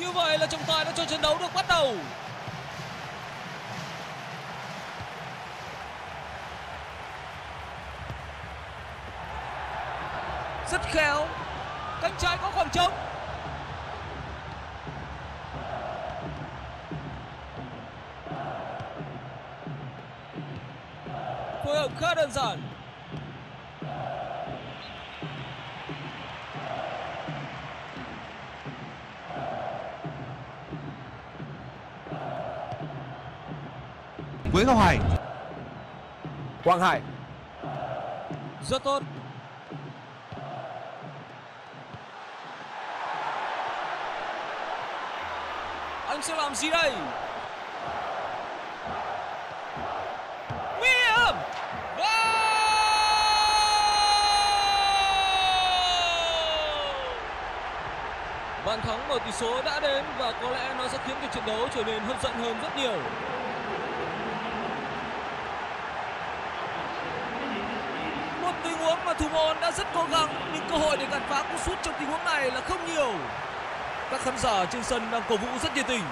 Như vậy là trọng tài đã cho trận đấu được bắt đầu. Rất khéo. Cánh trái có khoảng trống. Phối hợp khá đơn giản. Với Ngọc Hải Quang Hải Rất tốt. Anh sẽ làm gì đây? Nguy hiểm! Bàn thắng mở tỷ số đã đến và có lẽ nó sẽ khiến cho trận đấu trở nên hấp dẫn hơn rất nhiều. một tình huống mà thủ môn đã rất cố gắng, nhưng cơ hội để cản phá cú sút trong tình huống này là không nhiều. Các khán giả trên sân đang cổ vũ rất nhiệt tình.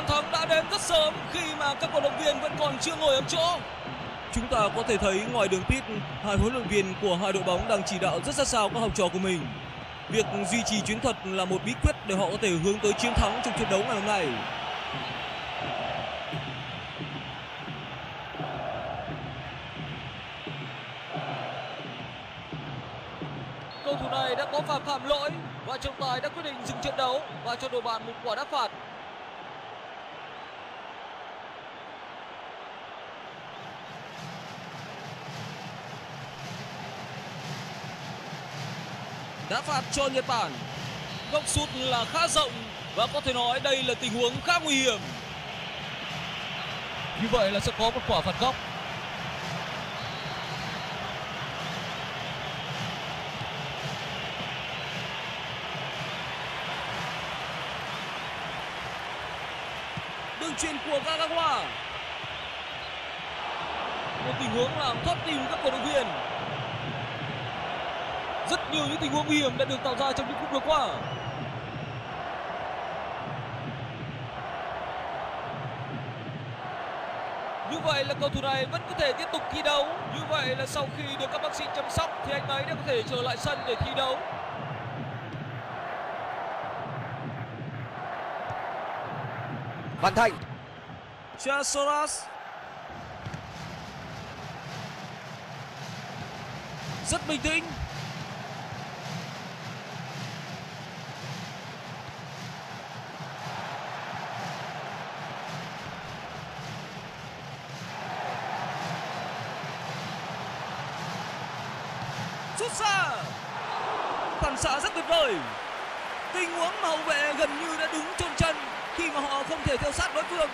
Bàn thắng đã đến rất sớm khi mà các cổ động viên vẫn còn chưa ngồi ở chỗ. Chúng ta có thể thấy ngoài đường pit, hai huấn luyện viên của hai đội bóng đang chỉ đạo rất sát sao các học trò của mình. Việc duy trì chiến thuật là một bí quyết để họ có thể hướng tới chiến thắng trong trận đấu ngày hôm nay. Cầu thủ này đã có pha phạm lỗi và trọng tài đã quyết định dừng trận đấu và cho đội bạn một quả đá phạt. Đá phạt cho Nhật Bản. Góc sút là khá rộng và có thể nói đây là tình huống khá nguy hiểm. Như vậy là sẽ có một quả phạt góc. Đường chuyền của Kagawa Một tình huống làm thoát tim các cổ động viên rất nhiều những tình huống nguy hiểm đã được tạo ra trong những phút vừa qua. Như vậy là cầu thủ này vẫn có thể tiếp tục thi đấu. Như vậy là sau khi được các bác sĩ chăm sóc thì anh ấy đã có thể trở lại sân để thi đấu. Văn Thành. Chasoras rất bình tĩnh sút xa phản người tình huống mà hậu vệ gần như đã đứng chôn chân khi mà họ không thể theo sát đối phương.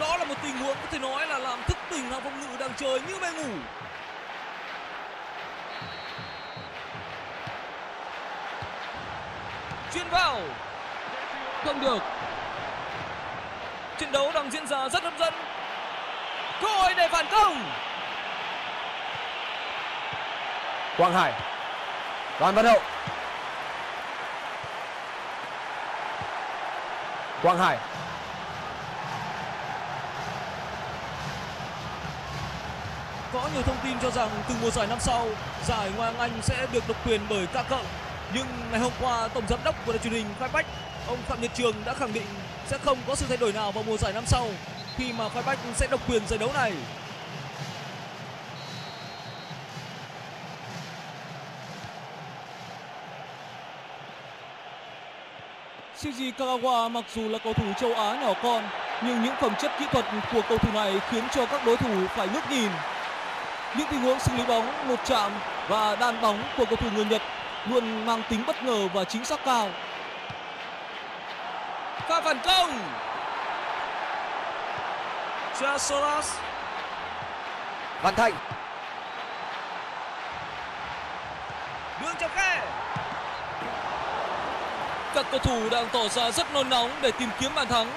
Đó là một tình huống có thể nói là làm thức tỉnh hàng phòng ngự đang chơi như mê ngủ. Chuyên vào. Không được. Trận đấu đang diễn ra rất hấp dẫn. Cơ hội để phản công. Quang Hải. Đoàn Văn Hậu Quang Hải Có nhiều thông tin cho rằng từ mùa giải năm sau, giải Ngoại hạng Anh sẽ được độc quyền bởi các cộng. Nhưng ngày hôm qua, tổng giám đốc của đài truyền hình Bách ông Phạm Nhật Trường đã khẳng định sẽ không có sự thay đổi nào vào mùa giải năm sau khi mà Firebird sẽ độc quyền giải đấu này. Shinji Kagawa mặc dù là cầu thủ châu Á nhỏ con nhưng những phẩm chất kỹ thuật của cầu thủ này khiến cho các đối thủ phải ngước nhìn. Những tình huống xử lý bóng một chạm và đan bóng của cầu thủ người Nhật luôn mang tính bất ngờ và chính xác cao. Pha phản công. Chasolas Văn Thành đường chọc khe các cầu thủ đang tỏ ra rất nôn nóng để tìm kiếm bàn thắng.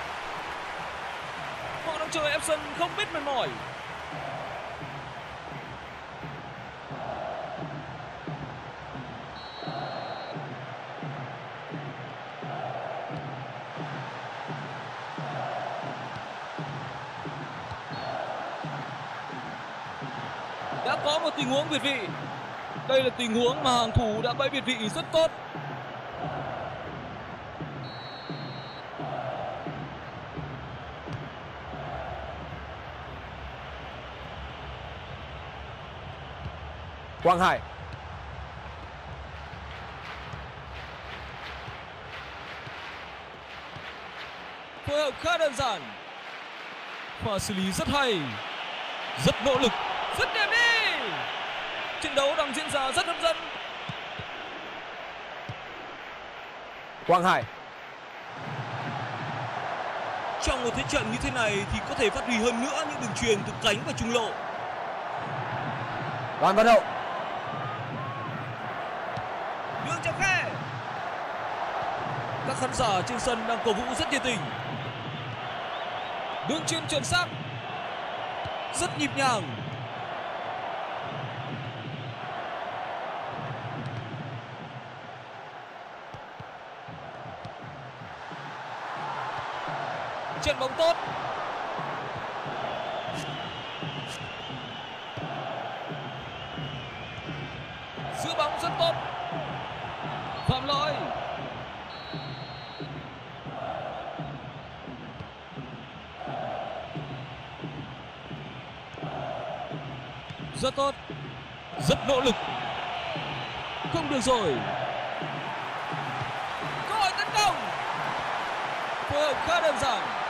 Họ đang chơi ép sân không biết mệt mỏi. Đã có một tình huống việt vị. Đây là tình huống mà hàng thủ đã bẫy biệt vị rất tốt. Quang Hải. Phối hợp khá đơn giản. Pha xử lý rất hay rất nỗ lực. Rất đẹp đi! Trận đấu đang diễn ra rất hấp dẫn Quang Hải. Trong một thế trận như thế này thì có thể phát huy hơn nữa những đường truyền từ cánh và trung lộ. Đoàn Văn Hậu đường chọc khe. Các khán giả trên sân đang cổ vũ rất nhiệt tình. Đường truyền chuẩn xác. Rất nhịp nhàng bóng tốt. Giữ bóng rất tốt. Phạm lỗi. Rất tốt. Rất nỗ lực. Không được rồi. Cơ hội tấn công. Phối hợp khá đơn giản.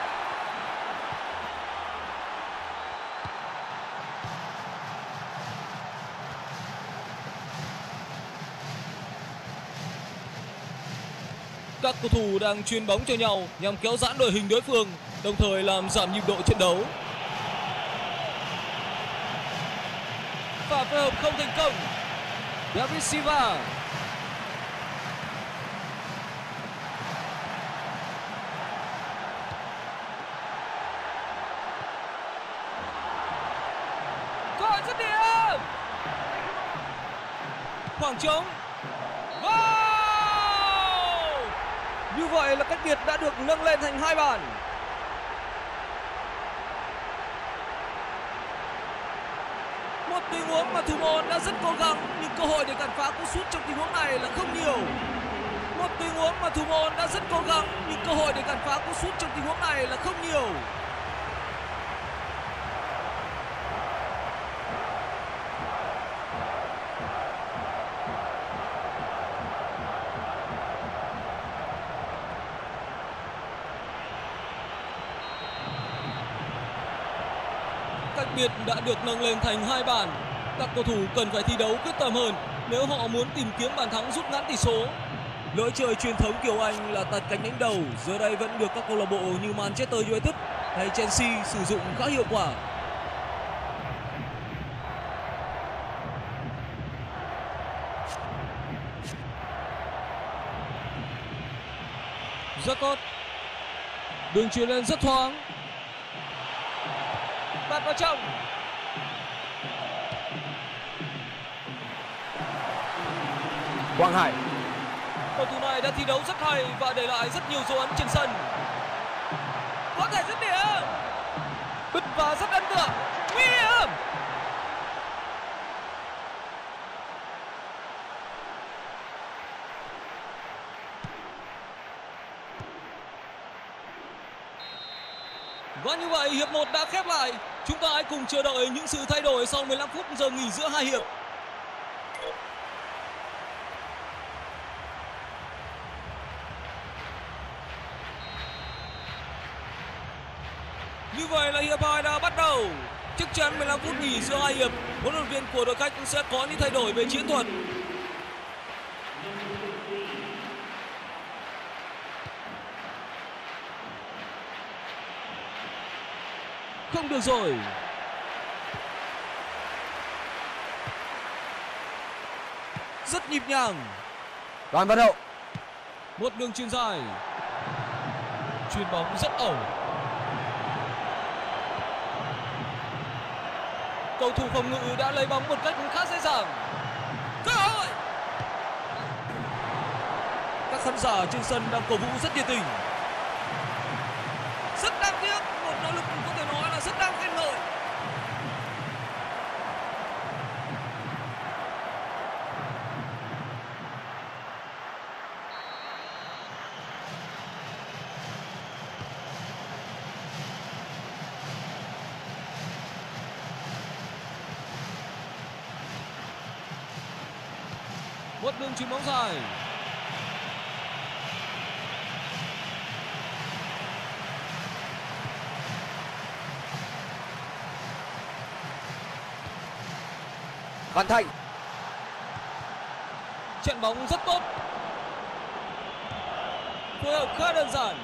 Các cầu thủ đang chuyên bóng cho nhau nhằm kéo giãn đội hình đối phương, đồng thời làm giảm nhịp độ trận đấu. Và phối hợp không thành công. David Silva. Khoảng trống Goal! như vậy, là cách biệt đã được nâng lên thành hai bàn. Một tình huống mà thủ môn đã rất cố gắng, nhưng cơ hội để cản phá cú sút trong tình huống này là không nhiều. Một tình huống mà thủ môn đã rất cố gắng, nhưng cơ hội để cản phá cú sút trong tình huống này là không nhiều. Biệt đã được nâng lên thành hai bàn. Các cầu thủ cần phải thi đấu quyết tâm hơn nếu họ muốn tìm kiếm bàn thắng rút ngắn tỷ số. Lối chơi truyền thống kiểu Anh là tạt cánh đánh đầu. Giờ đây vẫn được các câu lạc bộ như Manchester United hay Chelsea sử dụng khá hiệu quả. Rất tốt đường truyền lên rất thoáng đặt vào trong. Quang Hải. Cầu thủ này đã thi đấu rất hay và để lại rất nhiều dấu ấn trên sân. Có thể dứt điểm. Bứt và rất ấn tượng. Nguy hiểm vậy, hiệp 1 đã khép lại. Chúng ta hãy cùng chờ đợi những sự thay đổi sau 15 phút giờ nghỉ giữa hai hiệp. Như vậy là hiệp 2 đã bắt đầu. chắc chắn 15 phút nghỉ giữa hai hiệp, huấn luyện viên của đội khách sẽ có những thay đổi về chiến thuật được rồi. Rất nhịp nhàng. Đoàn Văn Hậu một đường chuyền dài. Chuyền bóng rất ẩu. Cầu thủ phòng ngự đã lấy bóng một cách khá dễ dàng. Cơ hội! Các khán giả trên sân đang cổ vũ rất nhiệt tình rất đáng tiếc một nỗ lực có thể nói là rất đáng khen ngợi một đường chuyền bóng dài Văn Thành. Trận bóng rất tốt. Phối hợp khá đơn giản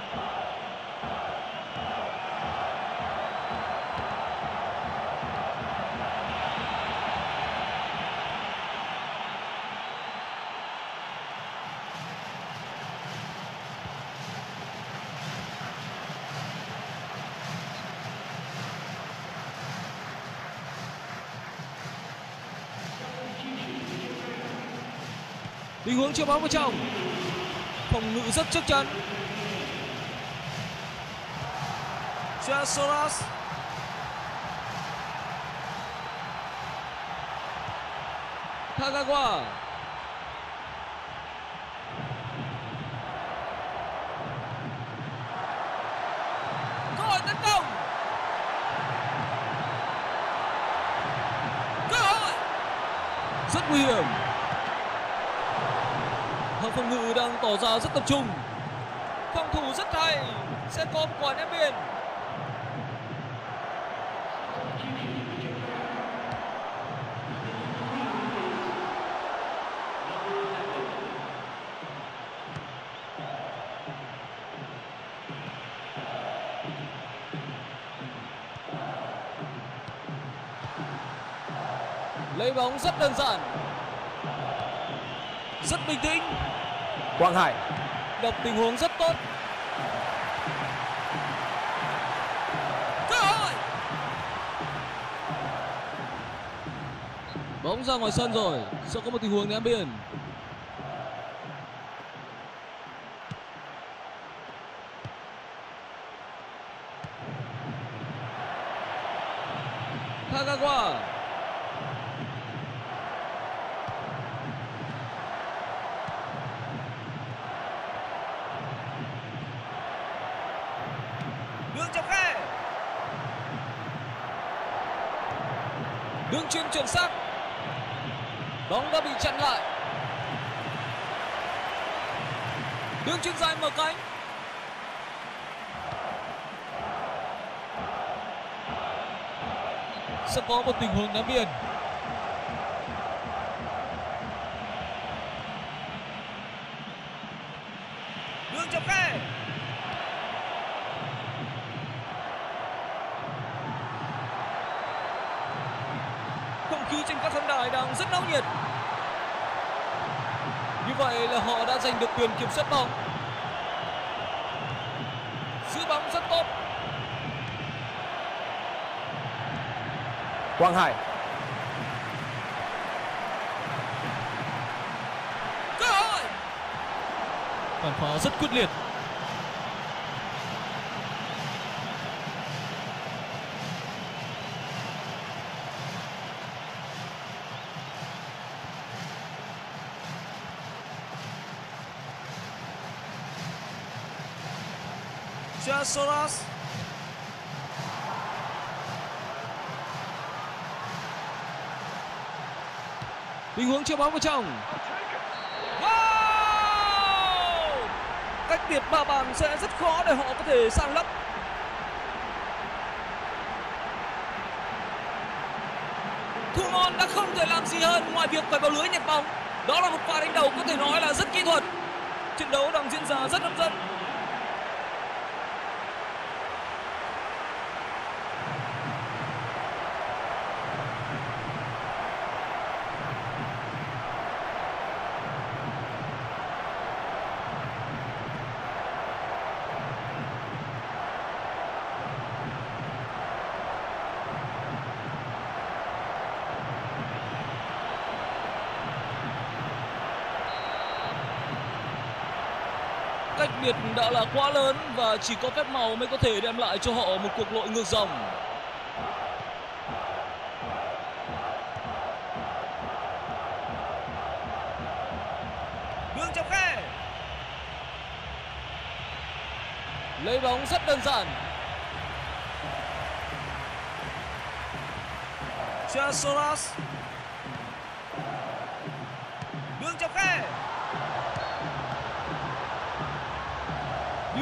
tình huống chưa bóng vào trong phòng ngự rất chắc chắn. Soros. Kagawa ngự ra rất tập trung. Phòng thủ rất hay, sẽ có quả ném biên. Lấy bóng rất đơn giản. Rất bình tĩnh. Quang Hải. Đọc tình huống rất tốt. Bóng ra ngoài sân rồi. Sẽ có một tình huống ném biên. Kagawa chuẩn xác bóng đã bị chặn lại. Đường chuyền dài mở cánh. Sẽ có một tình huống ném biên đường chọc khe rất náo nhiệt. Như vậy là họ đã giành được quyền kiểm soát bóng. Giữ bóng rất tốt. Quang Hải. Cơ hội! Phản phá rất quyết liệt Soros tình huống chia bóng vào trong Wow! cách biệt ba bàn sẽ rất khó để họ có thể sang lấp. Thủ môn đã không thể làm gì hơn ngoài việc phải vào lưới nhặt bóng. Đó là một pha đánh đầu có thể nói là rất kỹ thuật. Trận đấu đang diễn ra rất hấp dẫn cách biệt đã là quá lớn và chỉ có phép màu mới có thể đem lại cho họ một cuộc lội ngược dòng. Đường trong khe. Lấy bóng rất đơn giản. Đường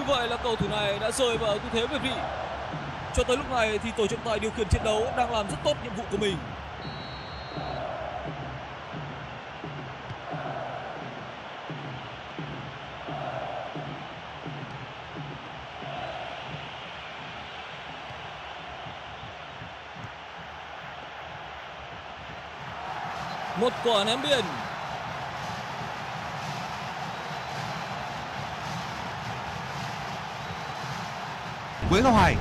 vậy là cầu thủ này đã rơi vào tư thế về vị. Cho tới lúc này thì tổ trọng tài điều khiển trận đấu đang làm rất tốt nhiệm vụ của mình. Một quả ném biên Quế Ngọc Hải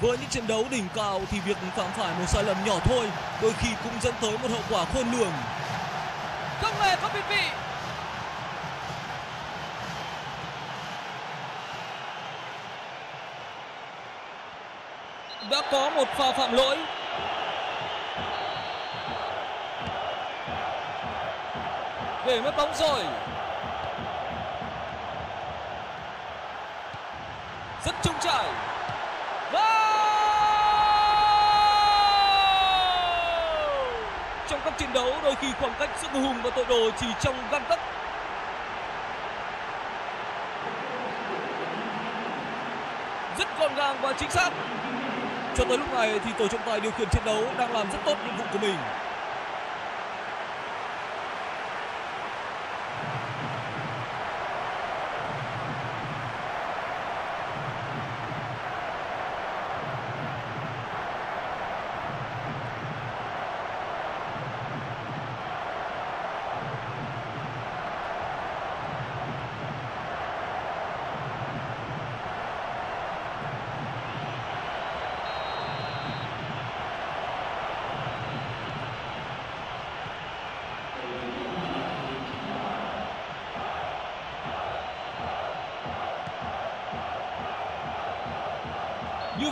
Với những trận đấu đỉnh cao thì việc phạm phải một sai lầm nhỏ thôi đôi khi cũng dẫn tới một hậu quả khôn lường. Không hề có biệt vị. Đã có một pha phạm lỗi. Để mất bóng rồi. Rất trông trải trong các trận đấu, đôi khi khoảng cách giữa người hùng và tội đồ chỉ trong găng tấc. Rất gọn gàng và chính xác. Cho tới lúc này thì tổ trọng tài điều khiển trận đấu đang làm rất tốt nhiệm vụ của mình.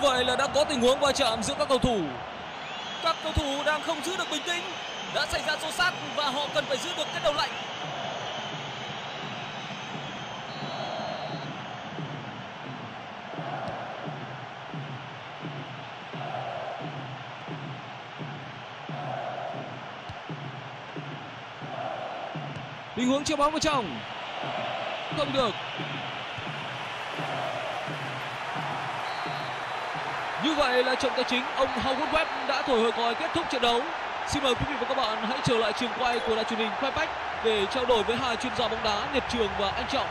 Vậy là đã có tình huống va chạm giữa các cầu thủ. Các cầu thủ đang không giữ được bình tĩnh, đã xảy ra xô xát và họ cần phải giữ được cái đầu lạnh. Tình huống chia bóng vào trong. Không được. Vậy là trọng tài chính ông Howard Webb đã thổi hồi còi kết thúc trận đấu. Xin mời quý vị và các bạn hãy trở lại trường quay của đài truyền hình Khoai Bách để trao đổi với hai chuyên gia bóng đá Nhật Trường và Anh Trọng.